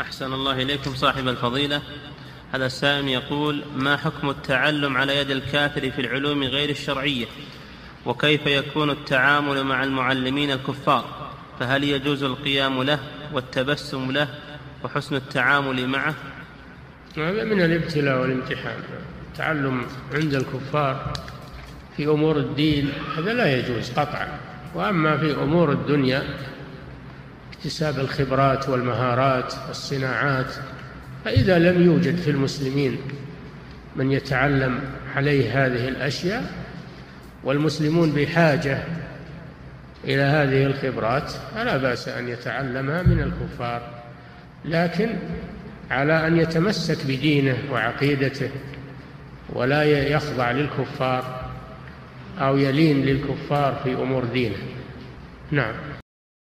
أحسن الله إليكم صاحب الفضيلة. هذا السائل يقول ما حكم التعلم على يد الكافر في العلوم غير الشرعية؟ وكيف يكون التعامل مع المعلمين الكفار؟ فهل يجوز القيام له والتبسم له وحسن التعامل معه؟ هذا من الابتلاء والامتحان. التعلم عند الكفار في أمور الدين هذا لا يجوز قطعا. وأما في أمور الدنيا اكتساب الخبرات والمهارات والصناعات فإذا لم يوجد في المسلمين من يتعلم عليه هذه الأشياء والمسلمون بحاجة إلى هذه الخبرات فلا بأس أن يتعلمها من الكفار. لكن على أن يتمسك بدينه وعقيدته ولا يخضع للكفار أو يلين للكفار في أمور دينه. نعم.